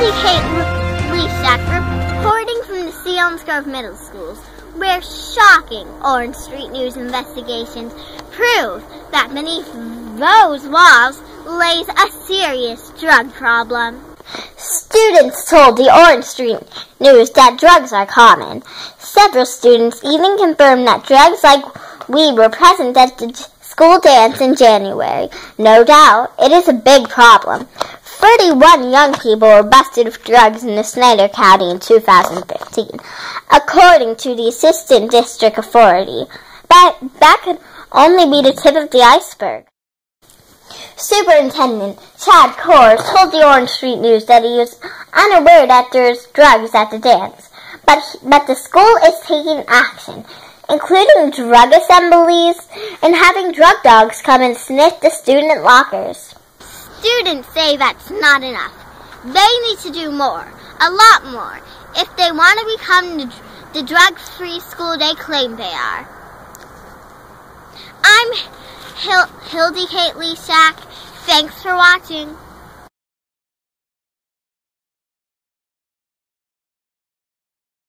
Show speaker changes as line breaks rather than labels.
Hilde Kate Lysiak reporting from the Selinsgrove Middle Schools, where shocking Orange Street News investigations prove that beneath those walls lays a serious drug problem. Students told the Orange Street News that drugs are common. Several students even confirmed that drugs like weed were present at the school dance in January. No doubt, it is a big problem. 31 young people were busted with drugs in the Snyder County in 2015, according to the Assistant District Authority. But that could only be the tip of the iceberg. Superintendent Chad Cohrs told the Orange Street News that he was unaware that there's drugs at the dance, but, but the school is taking action, including drug assemblies and having drug dogs come and sniff the student lockers. Students say that's not enough. They need to do more, a lot more, if they want to become the, the drug-free school they claim they are. I'm Hil- Hilde Kate Lysiak. Thanks for watching.